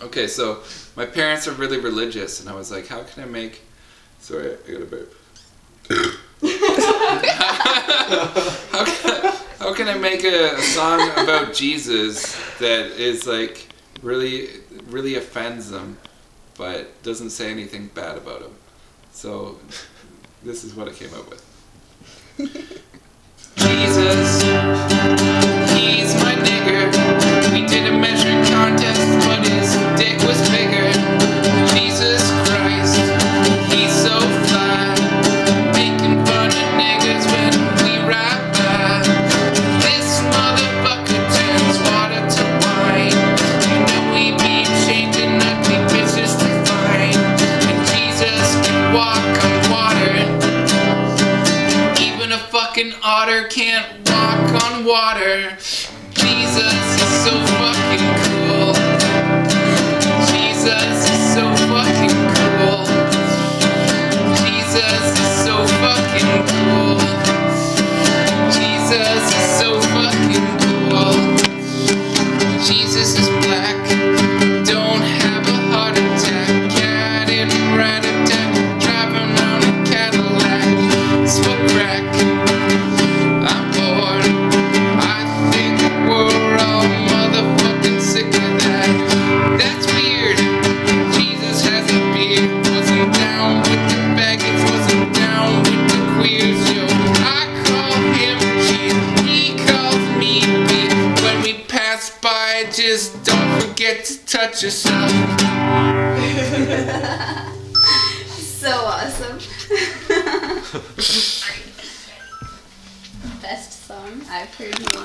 Okay, so my parents are really religious, and I was like, how can I make. Sorry, I got a burp. how, can I, how can I make a, a song about Jesus that is like really, really offends them, but doesn't say anything bad about him? So this is what I came up with. Fucking otter can't walk on water. Jesus is so fucking cool. Jesus is so fucking cool. Jesus is so fucking cool. Jesus is so fucking cool. Just don't forget to touch yourself. So awesome. Best song I've heard